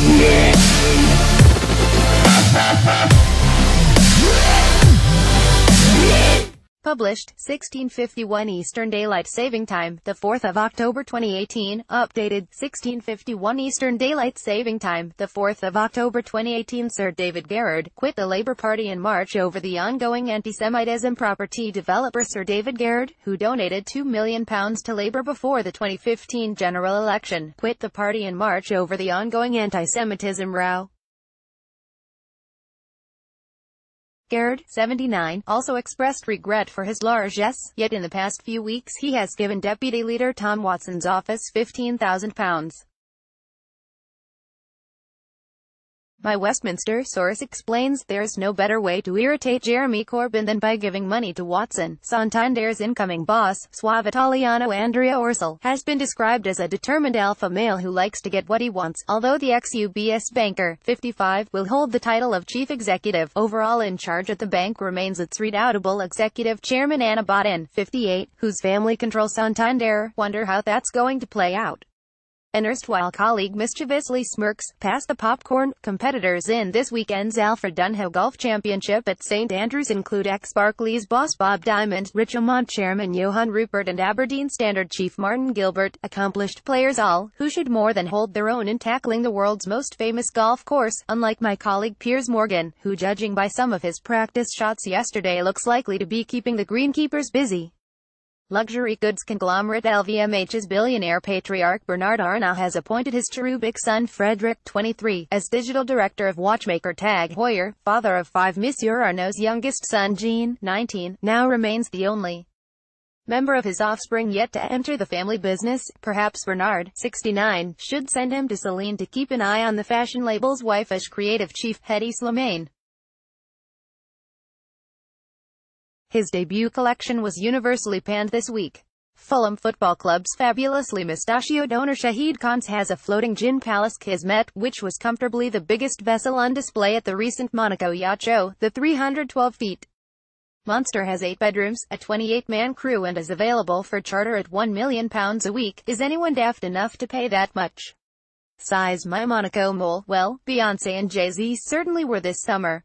Yeah! Published, 1651 Eastern Daylight Saving Time, the 4th of October 2018. Updated, 1651 Eastern Daylight Saving Time, the 4th of October 2018. Sir David Garrard quit the Labour Party in March over the ongoing anti-Semitism. Property developer Sir David Garrard, who donated £2 million to Labour before the 2015 general election, quit the party in March over the ongoing anti-Semitism row. Garrard, 79, also expressed regret for his largesse, yet in the past few weeks he has given Deputy Leader Tom Watson's office £15,000. My Westminster source explains, there's no better way to irritate Jeremy Corbyn than by giving money to Watson. Santander's incoming boss, Suave Italiano Andrea Orcel, has been described as a determined alpha male who likes to get what he wants, although the ex-UBS banker, 55, will hold the title of chief executive. Overall in charge at the bank remains its redoubtable executive chairman Ana Botín, 58, whose family controls Santander. Wonder how that's going to play out. An erstwhile colleague mischievously smirks, past the popcorn. Competitors in this weekend's Alfred Dunhill Golf Championship at St Andrews include ex-Barclays boss Bob Diamond, Richemont chairman Johann Rupert and Aberdeen Standard chief Martin Gilbert, accomplished players all, who should more than hold their own in tackling the world's most famous golf course, unlike my colleague Piers Morgan, who judging by some of his practice shots yesterday looks likely to be keeping the greenkeepers busy. Luxury goods conglomerate LVMH's billionaire patriarch Bernard Arnault has appointed his cherubic son Frédéric, 23, as digital director of watchmaker Tag Heuer, father of five Monsieur Arnault's youngest son Jean, 19, now remains the only member of his offspring yet to enter the family business. Perhaps Bernard, 69, should send him to Celine to keep an eye on the fashion label's wifeish creative chief, Hedi Slimane. His debut collection was universally panned this week. Fulham Football Club's fabulously mustachioed owner Shahid Khans has a floating gin palace Kismet, which was comfortably the biggest vessel on display at the recent Monaco Yacht Show, the 312 feet. Monster has eight bedrooms, a 28-man crew and is available for charter at £1 million a week. Is anyone daft enough to pay that much? Sighs my Monaco mole, well, Beyonce and Jay-Z certainly were this summer.